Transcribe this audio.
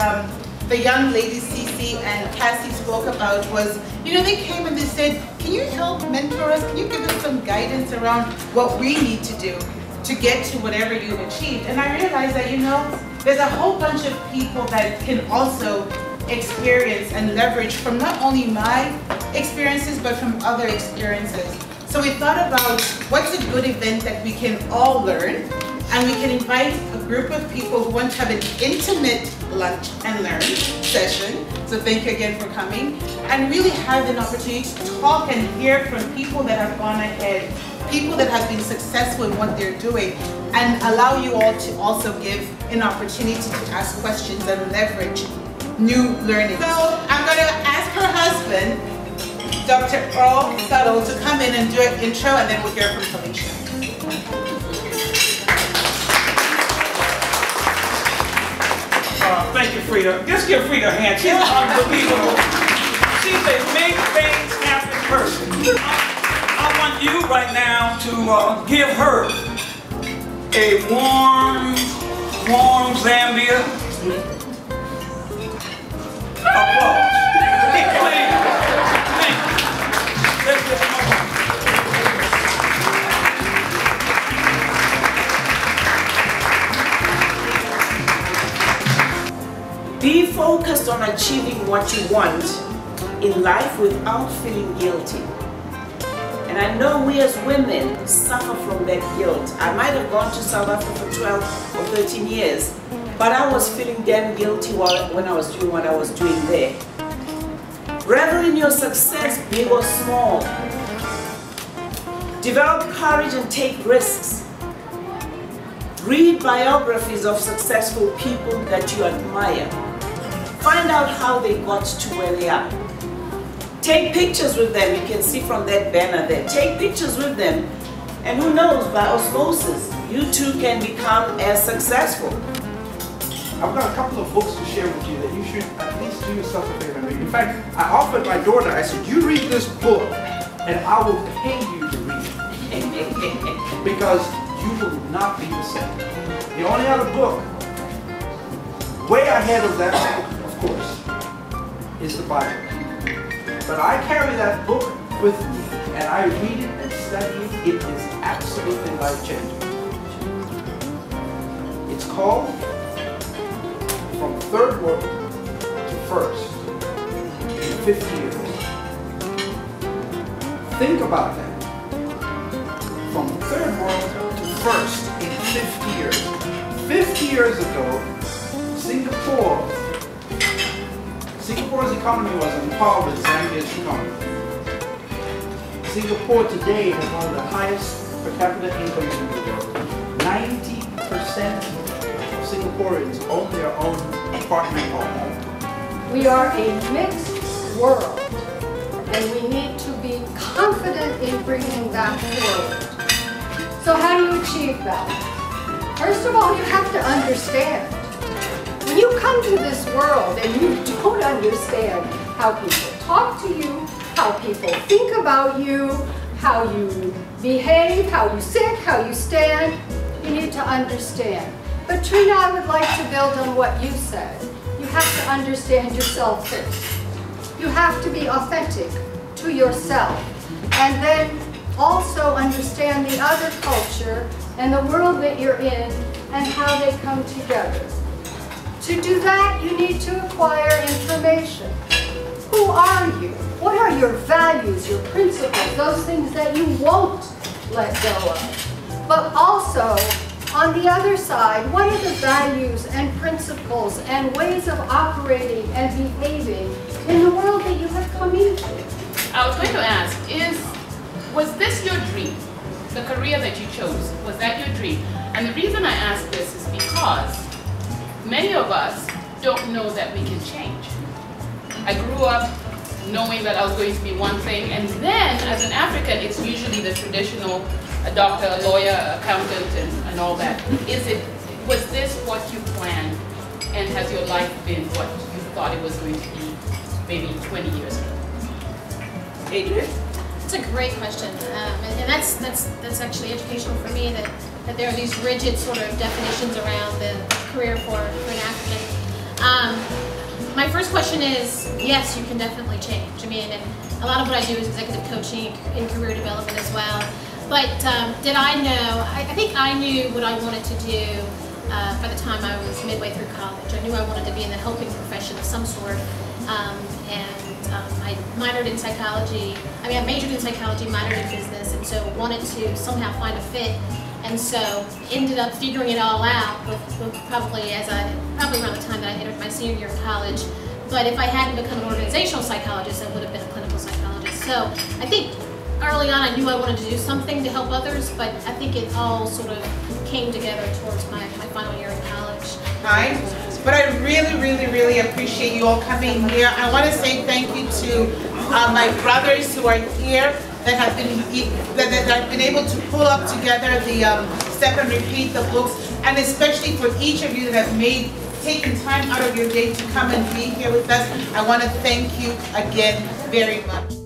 um, the young ladies, Cece and Cassie spoke about was, you know, they came and they said, can you help mentor us? Can you give us some guidance around what we need to do to get to whatever you've achieved? And I realized that, you know, there's a whole bunch of people that can also experience and leverage from not only my experiences, but from other experiences. So we thought about what's a good event that we can all learn and we can invite group of people who want to have an intimate lunch and learn session. So thank you again for coming. And really have an opportunity to talk and hear from people that have gone ahead, people that have been successful in what they're doing, and allow you all to also give an opportunity to ask questions and leverage new learning. So I'm going to ask her husband, Dr. Earl Suttle, to come in and do an intro, and then we'll hear from Felicia. Frida. Just give Frida a hand. She's unbelievable. She's a make things happen person. I, I want you right now to uh, give her a warm, warm Zambia applause. Achieving what you want in life without feeling guilty. And I know we as women suffer from that guilt. I might have gone to South Africa for 12 or 13 years, but I was feeling damn guilty while, when I was doing what I was doing there. Revel in your success, big or small. Develop courage and take risks. Read biographies of successful people that you admire. Find out how they got to where they are. Take pictures with them. You can see from that banner there. Take pictures with them. And who knows, by osmosis, you too can become as successful. I've got a couple of books to share with you that you should at least do yourself a favor and read. In fact, I offered my daughter, I said, you read this book and I will pay you to read it. because you will not be the same. The only other book way ahead of that book, of course, is the Bible. But I carry that book with me and I read it and study it. It is absolutely life-changing. It's called From Third World to First in 50 years. Think about that. From third world to first in 50 years. 50 years ago, Singapore economy was on with Zambia's economy. Singapore today has one of the highest per capita incomes in the world. 90% of Singaporeans own their own apartment or home. We are a mixed world, and we need to be confident in bringing that forward. So how do you achieve that? First of all, you have to understand. When you come to this world and you don't understand how people talk to you, how people think about you, how you behave, how you sit, how you stand, you need to understand. But Trina, I would like to build on what you said. You have to understand yourself first. You have to be authentic to yourself. And then also understand the other culture and the world that you're in and how they come together. To do that, you need to acquire information. Who are you? What are your values, your principles, those things that you won't let go of? But also, on the other side, what are the values and principles and ways of operating and behaving in the world that you have come into? I was going to ask, is was this your dream? The career that you chose, was that your dream? And the reason I ask this is because many of us don't know that we can change. I grew up knowing that I was going to be one thing, and then as an African, it's usually the traditional a doctor, a lawyer, accountant, and, and all that. Is it, was this what you planned, and has your life been what you thought it was going to be maybe 20 years ago? Adrienne? It's a great question, um, and, and, that's that's that's actually educational for me. That that there are these rigid sort of definitions around the career for, for an African. Um, my first question is, yes, you can definitely change. I mean, and a lot of what I do is executive coaching and career development as well. But um, did I know, I, I think I knew what I wanted to do uh, by the time I was midway through college. I knew I wanted to be in the helping profession of some sort. Um, and um, I minored in psychology. I mean, I majored in psychology, minored in business, and so wanted to somehow find a fit. And so ended up figuring it all out with, with probably as I probably around the time that I entered my senior year of college. But if I hadn't become an organizational psychologist, I would have been a clinical psychologist. So I think early on I knew I wanted to do something to help others, but I think it all sort of came together towards my, my final year in college. Right? But I really, really, really appreciate you all coming here. I want to say thank you to uh, my brothers who are here that have been that, that have been able to pull up together the um, step and repeat the books, and especially for each of you that have made taken time out of your day to come and be here with us. I want to thank you again very much.